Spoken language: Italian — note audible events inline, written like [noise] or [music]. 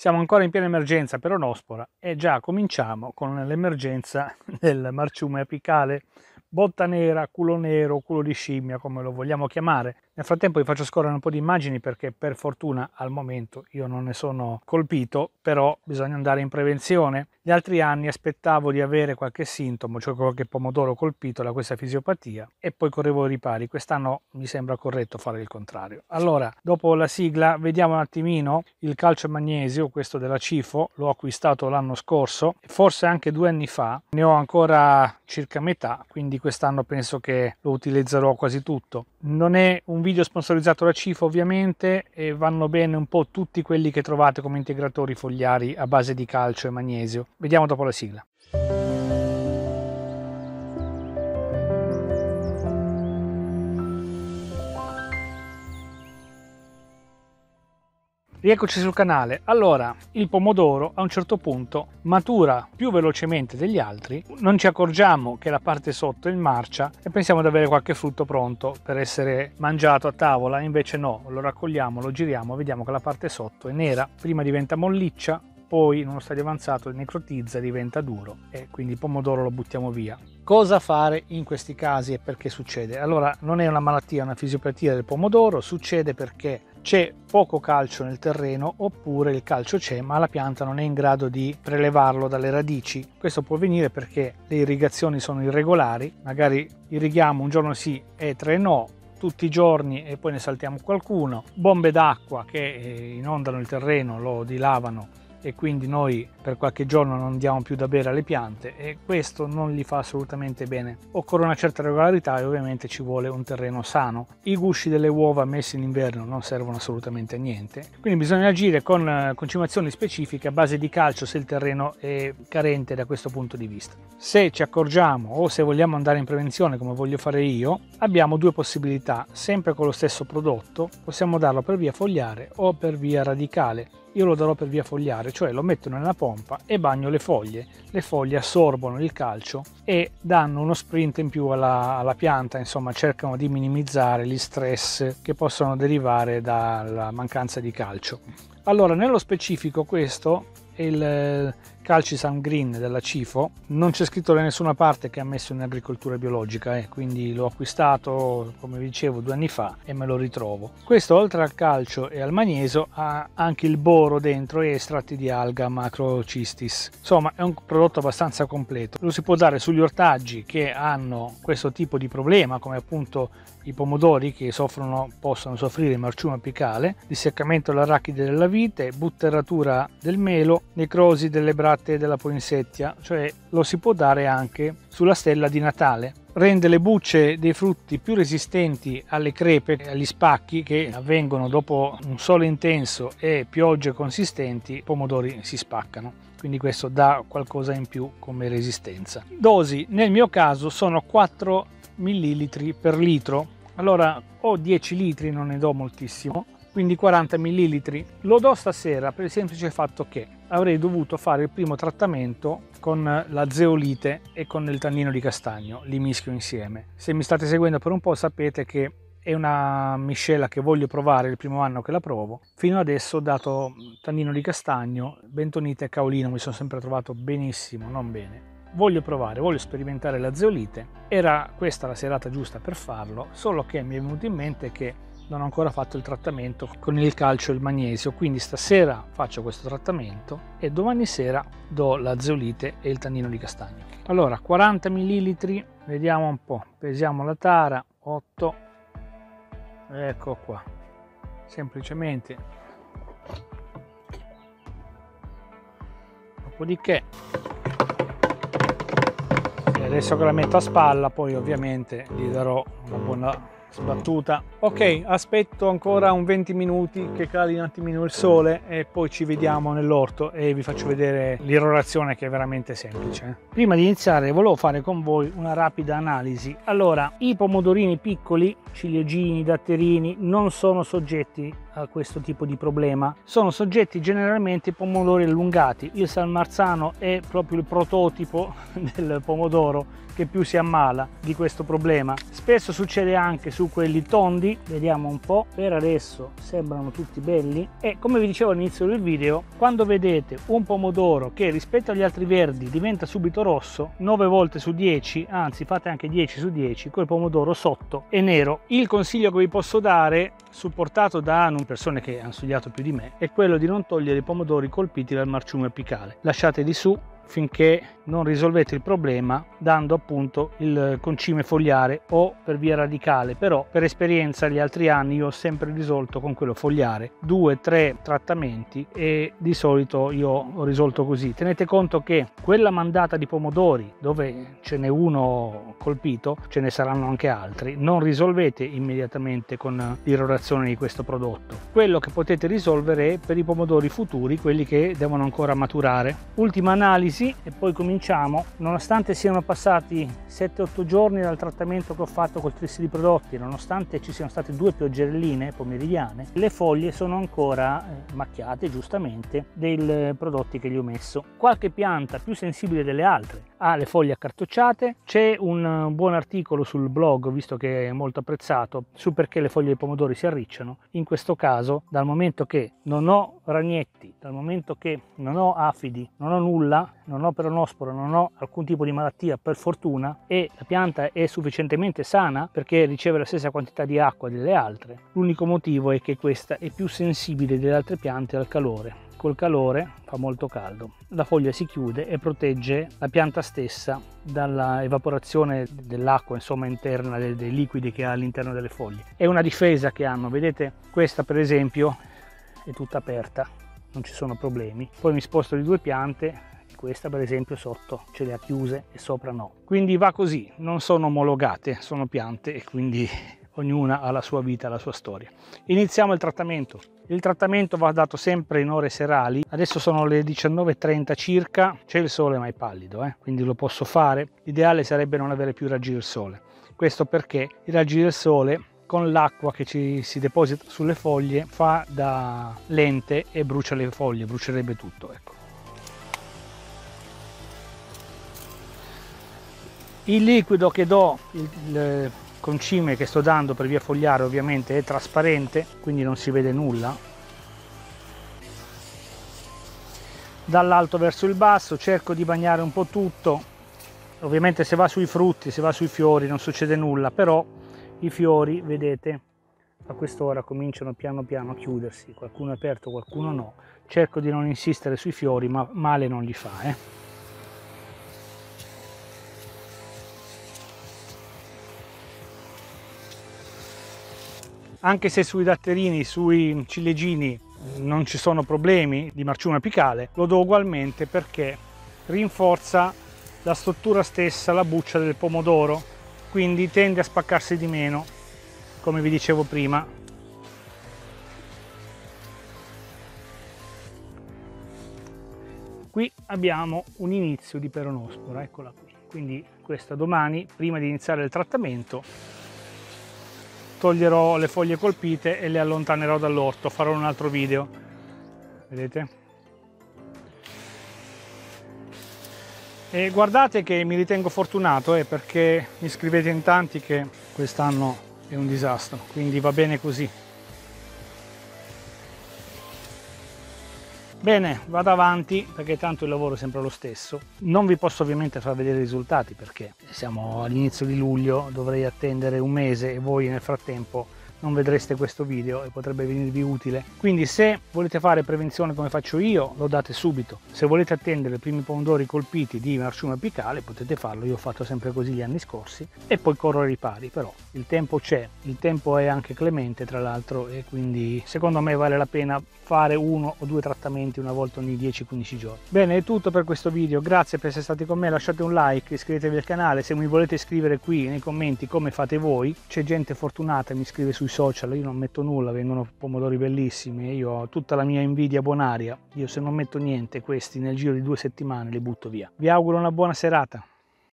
Siamo ancora in piena emergenza per onospora e già cominciamo con l'emergenza [laughs] del marciume apicale botta nera, culo nero, culo di scimmia, come lo vogliamo chiamare. Nel frattempo vi faccio scorrere un po' di immagini perché per fortuna al momento io non ne sono colpito, però bisogna andare in prevenzione. Gli altri anni aspettavo di avere qualche sintomo, cioè qualche pomodoro colpito da questa fisiopatia e poi correvo ai ripari. Quest'anno mi sembra corretto fare il contrario. Allora, dopo la sigla, vediamo un attimino il calcio magnesio, questo della Cifo, l'ho acquistato l'anno scorso, forse anche due anni fa, ne ho ancora circa metà, quindi quest'anno penso che lo utilizzerò quasi tutto. Non è un video sponsorizzato da Cifo ovviamente e vanno bene un po' tutti quelli che trovate come integratori fogliari a base di calcio e magnesio. Vediamo dopo la sigla. Rieccoci sul canale. Allora, il pomodoro a un certo punto matura più velocemente degli altri, non ci accorgiamo che la parte sotto è in marcia e pensiamo di avere qualche frutto pronto per essere mangiato a tavola, invece no, lo raccogliamo, lo giriamo, vediamo che la parte sotto è nera, prima diventa molliccia, poi in uno stadio avanzato necrotizza, diventa duro e quindi il pomodoro lo buttiamo via. Cosa fare in questi casi e perché succede? Allora, non è una malattia, è una fisiopatia del pomodoro, succede perché c'è poco calcio nel terreno oppure il calcio c'è ma la pianta non è in grado di prelevarlo dalle radici. Questo può avvenire perché le irrigazioni sono irregolari, magari irrighiamo un giorno sì e tre no, tutti i giorni e poi ne saltiamo qualcuno, bombe d'acqua che eh, inondano il terreno, lo dilavano e quindi noi per qualche giorno non diamo più da bere alle piante e questo non gli fa assolutamente bene. Occorre una certa regolarità e ovviamente ci vuole un terreno sano. I gusci delle uova messi in inverno non servono assolutamente a niente, quindi bisogna agire con eh, concimazioni specifiche a base di calcio se il terreno è carente da questo punto di vista. Se ci accorgiamo o se vogliamo andare in prevenzione come voglio fare io, abbiamo due possibilità, sempre con lo stesso prodotto, possiamo darlo per via fogliare o per via radicale io lo darò per via fogliare, cioè lo metto nella pompa e bagno le foglie. Le foglie assorbono il calcio e danno uno sprint in più alla, alla pianta, insomma cercano di minimizzare gli stress che possono derivare dalla mancanza di calcio. Allora, nello specifico questo il Calcisan Green della Cifo non c'è scritto da nessuna parte che ha messo in agricoltura biologica eh, quindi l'ho acquistato come vi dicevo due anni fa e me lo ritrovo. Questo oltre al calcio e al magnesio ha anche il boro dentro e estratti di alga macrocistis. Insomma è un prodotto abbastanza completo. Lo si può dare sugli ortaggi che hanno questo tipo di problema come appunto i pomodori che soffrono, possono soffrire marciume apicale, disseccamento dell'arachide della vite, butteratura del melo, necrosi delle brattee della poinsettia, cioè lo si può dare anche sulla stella di Natale. Rende le bucce dei frutti più resistenti alle crepe e agli spacchi che avvengono dopo un sole intenso e piogge consistenti, i pomodori si spaccano quindi questo dà qualcosa in più come resistenza. Dosi nel mio caso sono 4 ml per litro allora ho 10 litri, non ne do moltissimo, quindi 40 ml. Lo do stasera per il semplice fatto che avrei dovuto fare il primo trattamento con la zeolite e con il tannino di castagno, li mischio insieme. Se mi state seguendo per un po' sapete che è una miscela che voglio provare il primo anno che la provo. Fino adesso ho dato tannino di castagno, bentonite e caolino, mi sono sempre trovato benissimo, non bene voglio provare, voglio sperimentare la zeolite. Era questa la serata giusta per farlo, solo che mi è venuto in mente che non ho ancora fatto il trattamento con il calcio e il magnesio, quindi stasera faccio questo trattamento e domani sera do la zeolite e il tannino di castagno. Allora, 40 ml, vediamo un po', pesiamo la tara, 8, ecco qua, semplicemente. Dopodiché adesso che la metto a spalla poi ovviamente gli darò una buona sbattuta. Ok aspetto ancora un 20 minuti che cali un attimino il sole e poi ci vediamo nell'orto e vi faccio vedere l'irrorazione che è veramente semplice. Prima di iniziare volevo fare con voi una rapida analisi. Allora i pomodorini piccoli ciliegini datterini non sono soggetti a questo tipo di problema sono soggetti generalmente pomodori allungati. Il salmarzano è proprio il prototipo [laughs] del pomodoro che più si ammala di questo problema. Spesso succede anche su quelli tondi, vediamo un po', per adesso sembrano tutti belli e come vi dicevo all'inizio del video, quando vedete un pomodoro che rispetto agli altri verdi diventa subito rosso, 9 volte su 10, anzi fate anche 10 su 10, quel pomodoro sotto è nero. Il consiglio che vi posso dare, supportato da persone che hanno studiato più di me, è quello di non togliere i pomodori colpiti dal marciume apicale. Lasciateli su finché non risolvete il problema dando appunto il concime fogliare o per via radicale. Però per esperienza gli altri anni io ho sempre risolto con quello fogliare due tre trattamenti e di solito io ho risolto così. Tenete conto che quella mandata di pomodori dove ce n'è uno colpito ce ne saranno anche altri. Non risolvete immediatamente con l'irrorazione di questo prodotto. Quello che potete risolvere è per i pomodori futuri quelli che devono ancora maturare. Ultima analisi e poi cominciamo cominciamo, nonostante siano passati 7-8 giorni dal trattamento che ho fatto col trissi di prodotti, nonostante ci siano state due pioggerelline pomeridiane, le foglie sono ancora eh, macchiate giustamente dei prodotti che gli ho messo. Qualche pianta più sensibile delle altre ha le foglie accartocciate, c'è un buon articolo sul blog, visto che è molto apprezzato, su perché le foglie dei pomodori si arricciano. In questo caso, dal momento che non ho ragnetti, dal momento che non ho afidi, non ho nulla, non ho peronosporo, non ho alcun tipo di malattia per fortuna e la pianta è sufficientemente sana perché riceve la stessa quantità di acqua delle altre, l'unico motivo è che questa è più sensibile delle altre piante al calore. Col calore fa molto caldo, la foglia si chiude e protegge la pianta stessa dalla evaporazione dell'acqua insomma interna dei, dei liquidi che ha all'interno delle foglie. È una difesa che hanno, vedete questa per esempio è tutta aperta, non ci sono problemi. Poi mi sposto di due piante questa per esempio sotto ce le ha chiuse e sopra no. Quindi va così, non sono omologate, sono piante e quindi ognuna ha la sua vita, la sua storia. Iniziamo il trattamento. Il trattamento va dato sempre in ore serali, adesso sono le 19.30 circa, c'è il sole ma è pallido, eh? quindi lo posso fare. L'ideale sarebbe non avere più raggi del sole. Questo perché i raggi del sole con l'acqua che ci si deposita sulle foglie fa da lente e brucia le foglie, brucerebbe tutto. Ecco. Il liquido che do, il, il concime che sto dando per via fogliare ovviamente è trasparente, quindi non si vede nulla. Dall'alto verso il basso cerco di bagnare un po' tutto. Ovviamente se va sui frutti, se va sui fiori non succede nulla, però i fiori, vedete, a quest'ora cominciano piano piano a chiudersi. Qualcuno è aperto, qualcuno no. Cerco di non insistere sui fiori, ma male non gli fa. Eh. Anche se sui datterini, sui ciliegini non ci sono problemi di marciume apicale, lo do ugualmente perché rinforza la struttura stessa, la buccia del pomodoro, quindi tende a spaccarsi di meno, come vi dicevo prima. Qui abbiamo un inizio di peronospora, eccola qui. Quindi questa domani, prima di iniziare il trattamento, toglierò le foglie colpite e le allontanerò dall'orto. Farò un altro video. Vedete? E guardate che mi ritengo fortunato eh, perché mi scrivete in tanti che quest'anno è un disastro. Quindi va bene così Bene, vado avanti perché tanto il lavoro è sempre lo stesso. Non vi posso ovviamente far vedere i risultati perché siamo all'inizio di luglio, dovrei attendere un mese e voi nel frattempo non vedreste questo video e potrebbe venirvi utile. Quindi se volete fare prevenzione come faccio io, lo date subito. Se volete attendere i primi pomodori colpiti di marciume apicale, potete farlo. Io ho fatto sempre così gli anni scorsi e poi corro ai ripari. Però il tempo c'è, il tempo è anche clemente tra l'altro e quindi secondo me vale la pena fare uno o due trattamenti una volta ogni 10-15 giorni. Bene, è tutto per questo video. Grazie per essere stati con me. Lasciate un like, iscrivetevi al canale. Se mi volete scrivere qui nei commenti come fate voi, c'è gente fortunata mi scrive sui social. Io non metto nulla, vengono pomodori bellissimi. Io ho tutta la mia invidia bonaria. Io se non metto niente, questi nel giro di due settimane li butto via. Vi auguro una buona serata.